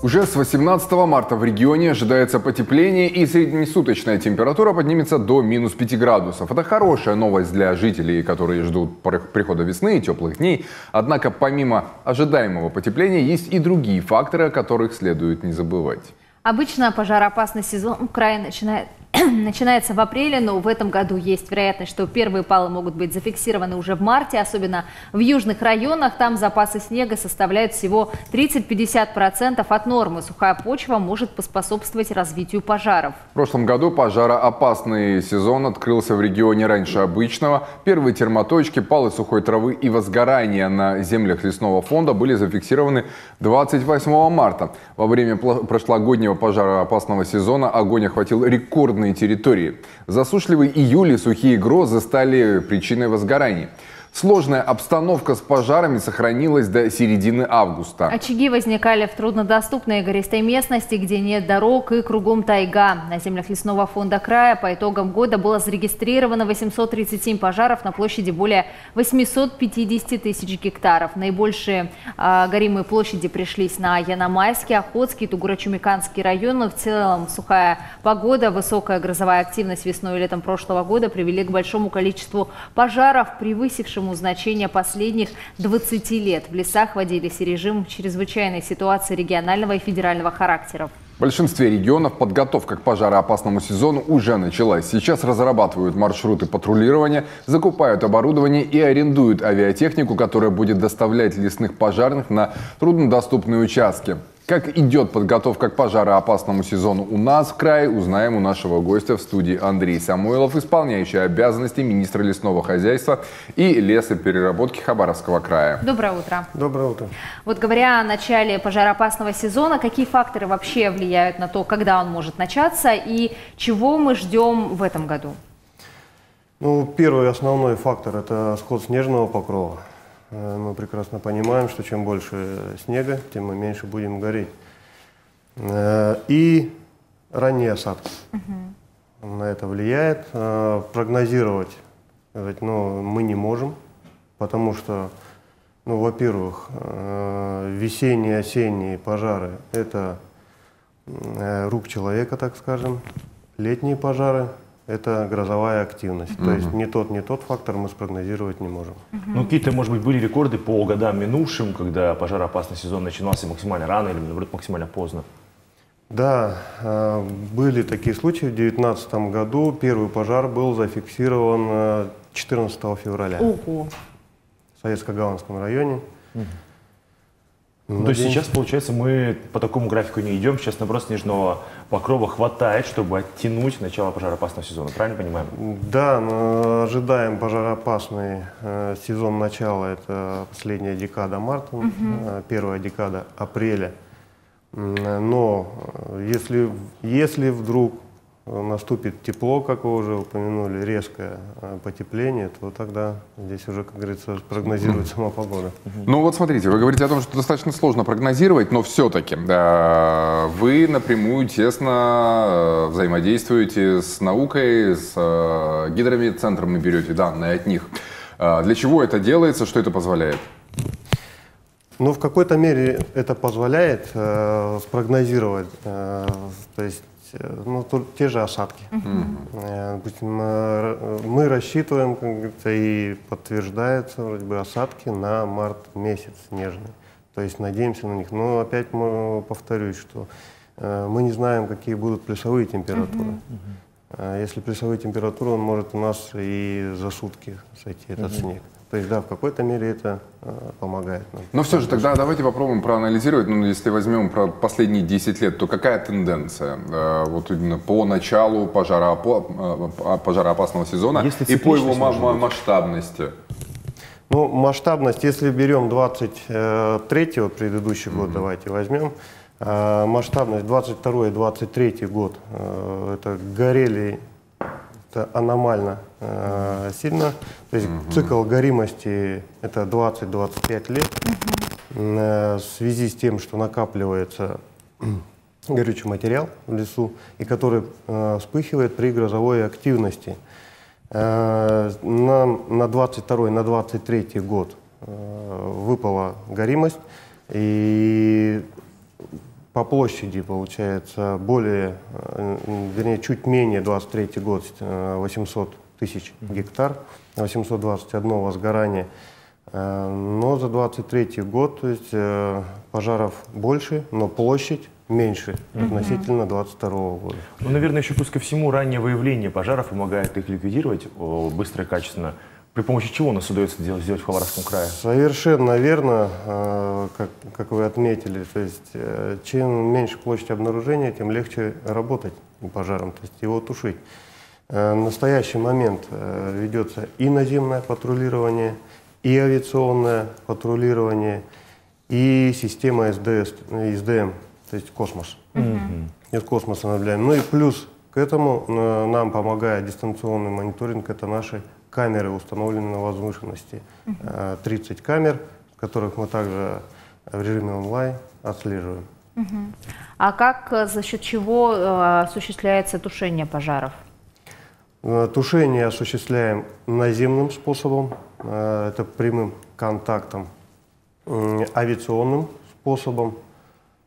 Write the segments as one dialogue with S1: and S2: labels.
S1: Уже с 18 марта в регионе ожидается потепление и среднесуточная температура поднимется до минус 5 градусов. Это хорошая новость для жителей, которые ждут прихода весны и теплых дней. Однако помимо ожидаемого потепления есть и другие факторы, о которых следует не забывать.
S2: Обычно пожароопасный сезон в крае начинает начинается в апреле, но в этом году есть вероятность, что первые палы могут быть зафиксированы уже в марте, особенно в южных районах. Там запасы снега составляют всего 30-50% от нормы. Сухая почва может поспособствовать развитию пожаров.
S1: В прошлом году пожароопасный сезон открылся в регионе раньше обычного. Первые термоточки, палы сухой травы и возгорания на землях лесного фонда были зафиксированы 28 марта. Во время прошлогоднего пожароопасного сезона огонь охватил рекордный территории. Засушливый июль и сухие грозы стали причиной возгораний. Сложная обстановка с пожарами сохранилась до середины августа.
S2: Очаги возникали в труднодоступной гористой местности, где нет дорог и кругом тайга. На землях лесного фонда края по итогам года было зарегистрировано 837 пожаров на площади более 850 тысяч гектаров. Наибольшие э, горимые площади пришлись на Яномайский, Охотский, Тугуро-Чумиканский районы. В целом сухая погода, высокая грозовая активность весной и летом прошлого года привели к большому количеству пожаров, превысившему большему значения последних 20 лет. В лесах вводились и режим чрезвычайной ситуации регионального и федерального характеров.
S1: В большинстве регионов подготовка к пожароопасному сезону уже началась. Сейчас разрабатывают маршруты патрулирования, закупают оборудование и арендуют авиатехнику, которая будет доставлять лесных пожарных на труднодоступные участки. Как идет подготовка к пожароопасному сезону у нас в крае, узнаем у нашего гостя в студии Андрей Самойлов, исполняющий обязанности министра лесного хозяйства и лесопереработки Хабаровского края.
S2: Доброе утро.
S3: Доброе утро.
S2: Вот говоря о начале пожароопасного сезона, какие факторы вообще влияют на то, когда он может начаться и чего мы ждем в этом году?
S3: Ну, первый основной фактор – это сход снежного покрова. Э, мы прекрасно понимаем, что чем больше снега, тем мы меньше будем гореть. Э, и ранние осадки. Угу. На это влияет. Э, прогнозировать ну, мы не можем, потому что, ну, во-первых, весенние, осенние пожары – это рук человека, так скажем. Летние пожары это грозовая активность. Угу. То есть ни тот, ни тот фактор мы спрогнозировать не можем.
S4: Угу. Ну, какие-то, может быть, были рекорды по годам минувшим, когда пожароопасный сезон начинался максимально рано или, наоборот, максимально поздно?
S3: Да, а, были такие случаи. В 2019 году первый пожар был зафиксирован 14 э, февраля Ого. в Советско-Гаванском районе. Угу.
S4: Ну, то есть сейчас, получается, мы по такому графику не идем. Сейчас наоборот снежного покрова хватает, чтобы оттянуть начало пожароопасного сезона. Правильно понимаем?
S3: Да, мы ожидаем пожароопасный э, сезон начала. Это последняя декада марта, угу. э, первая декада апреля. Но э, если, если вдруг наступит тепло, как вы уже упомянули, резкое э, потепление, то тогда здесь уже, как говорится, прогнозирует сама погода.
S1: Ну вот смотрите, вы говорите о том, что достаточно сложно прогнозировать, но все-таки э, вы напрямую тесно э, взаимодействуете с наукой, с э, гидромедцентром и берете данные от них. Э, для чего это делается, что это позволяет?
S3: Ну, в какой-то мере это позволяет э, спрогнозировать, э, то есть Э, ну, те же осадки. Э, мы рассчитываем, как говорится, и подтверждаются вроде бы осадки на март месяц снежный. То есть надеемся на них. Но опять повторюсь, что мы не знаем, какие будут плюсовые температуры. Uh-huh. Если плюсовые температуры, он может у нас и за сутки сойти этот uh-huh. снег. То есть, да, в какой-то мере это э, помогает нам.
S1: Но все же тогда давайте попробуем проанализировать. Ну, если возьмем про последние 10 лет, то какая тенденция э, вот именно по началу пожароопо- э, пожароопасного сезона если и по его масштабности?
S3: Ну, масштабность, если берем 23-й, предыдущий год, mm-hmm. давайте возьмем, э, масштабность 22-23 год, э, это горели это аномально э, сильно. То есть угу. цикл горимости это 20-25 лет. Угу. Э, в связи с тем, что накапливается горючий материал в лесу, и который э, вспыхивает при грозовой активности. Э, на, на 22 на 23 год э, выпала горимость, и по площади получается более, вернее, чуть менее 23 год, 800 тысяч гектар, 821 возгорания. Но за 23 год, то есть пожаров больше, но площадь меньше относительно 22 года.
S4: Ну, наверное, еще плюс ко всему раннее выявление пожаров помогает их ликвидировать быстро и качественно. При помощи чего у нас удается сделать, сделать в Хабаровском крае?
S3: Совершенно верно, э, как, как вы отметили. То есть, э, чем меньше площадь обнаружения, тем легче работать пожаром, то есть его тушить. Э, в настоящий момент ведется и наземное патрулирование, и авиационное патрулирование, и система СДС, СДМ, то есть космос. Mm-hmm. Из космоса наблюдаем. Ну и плюс к этому нам помогает дистанционный мониторинг, это наши камеры установлены на возвышенности. 30 камер, которых мы также в режиме онлайн отслеживаем.
S2: А как, э, за счет чего э, осуществляется тушение пожаров?
S3: Э, тушение осуществляем наземным способом, это прямым контактом, авиационным способом.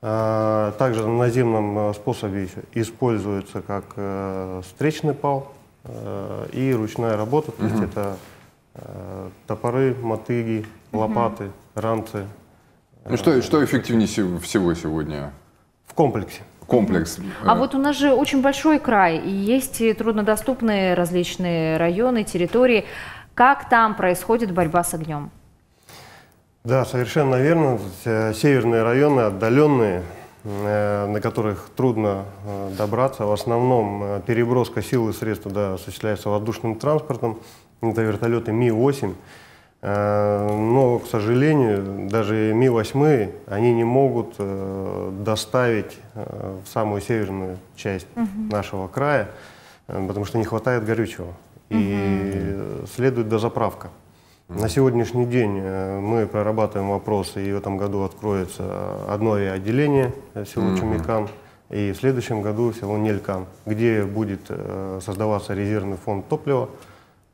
S3: Также на наземном способе используется как встречный пал, Э, и ручная работа, то есть это э, топоры, мотыги, лопаты, ранцы.
S1: Ну что, что эффективнее всего сегодня?
S3: В комплексе.
S1: Комплекс.
S2: А вот у нас же очень большой край, и есть труднодоступные различные районы, территории. Как там происходит борьба с огнем?
S3: Да, совершенно верно. Э, северные районы, отдаленные, Э, на которых трудно э, добраться. В основном э, переброска сил и средств туда осуществляется воздушным транспортом. Это вертолеты Ми-8. Но, к сожалению, даже Ми-8 они не могут доставить в самую северную часть угу. нашего края, потому что не хватает горючего. И угу. следует дозаправка. На сегодняшний день э, мы прорабатываем вопросы, и в этом году откроется одно отделение село mm-hmm. Чумикан, и в следующем году село Нелькан, где будет э, создаваться резервный фонд топлива,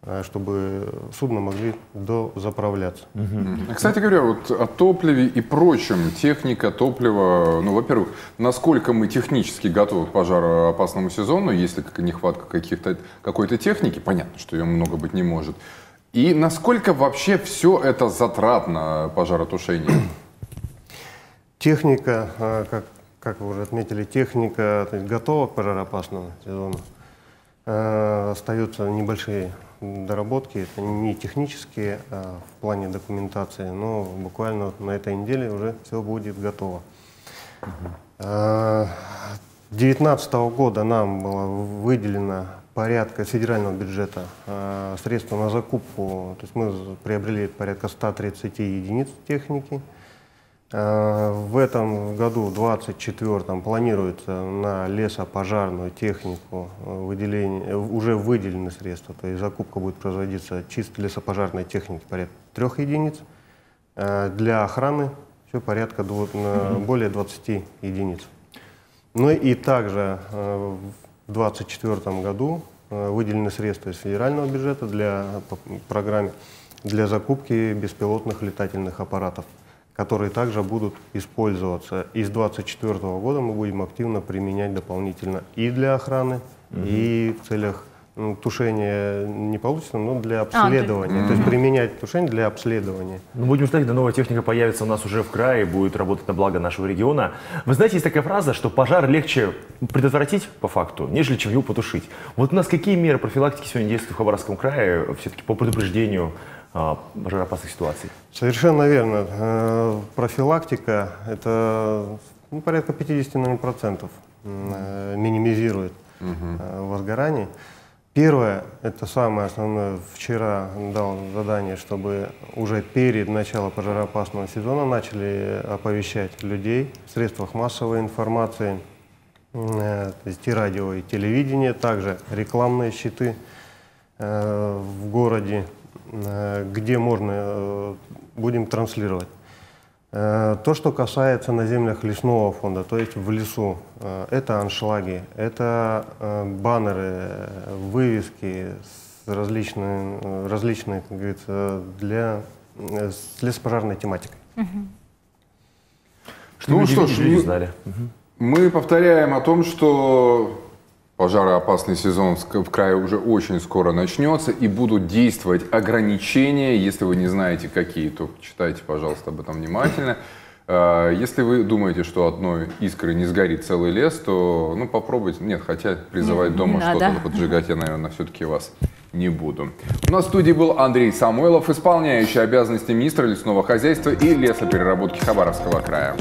S3: э, чтобы судно могли дозаправляться.
S1: Угу. Кстати говоря, вот о топливе и прочем, техника, топливо, ну, во-первых, насколько мы технически готовы к пожароопасному сезону, если нехватка каких-то, какой-то техники, понятно, что ее много быть не может, и насколько вообще все это затратно пожаротушение?
S3: Техника, а, как, как вы уже отметили, техника готова к пожароопасному сезону. А, остаются небольшие доработки, это не технические а в плане документации, но буквально на этой неделе уже все будет готово. Угу. 2019 года нам было выделено порядка федерального бюджета э, средства на закупку. То есть мы приобрели порядка 130 единиц техники. Э, в этом году, в 2024, планируется на лесопожарную технику выделение, уже выделены средства. То есть закупка будет производиться чисто лесопожарной техники порядка трех единиц. Э, для охраны все порядка дво, более 20 единиц. Ну и также э, в 2024 году э, выделены средства из федерального бюджета для программы для закупки беспилотных летательных аппаратов, которые также будут использоваться. И с 2024 года мы будем активно применять дополнительно и для охраны, угу. и в целях тушение не получится, но для обследования. А, то, есть применять тушение для обследования.
S4: Ну, будем ждать, когда новая техника появится у нас уже в крае и будет работать на благо нашего региона. Вы знаете, есть такая фраза, что пожар легче предотвратить по факту, нежели чем его потушить. Вот у нас какие меры профилактики сегодня действуют в Хабаровском крае все-таки по предупреждению а, пожароопасных ситуаций?
S3: Совершенно верно. Э, профилактика – это ну, порядка 50% э, минимизирует угу. возгорание. Первое, это самое основное, вчера дал задание, чтобы уже перед началом пожароопасного сезона начали оповещать людей в средствах массовой информации, э, то есть и радио, и телевидение, также рекламные щиты э, в городе, э, где можно, будем транслировать. Э, то, что касается на землях лесного фонда, то есть в лесу, э, это аншлаги, это э, баннеры, вывески с различные, различные как говорится, для, с лесопожарной тематикой.
S4: Что ну что ж, не знали.
S1: Мы повторяем о том, что пожароопасный сезон в крае уже очень скоро начнется и будут действовать ограничения. Если вы не знаете какие, то читайте, пожалуйста, об этом внимательно. А, если вы думаете, что одной искры не сгорит целый лес, то ну, попробуйте. Нет, хотя призывать Нет, дома что-то поджигать я, наверное, все-таки вас не буду. У нас в студии был Андрей Самойлов, исполняющий обязанности министра лесного хозяйства и лесопереработки Хабаровского края.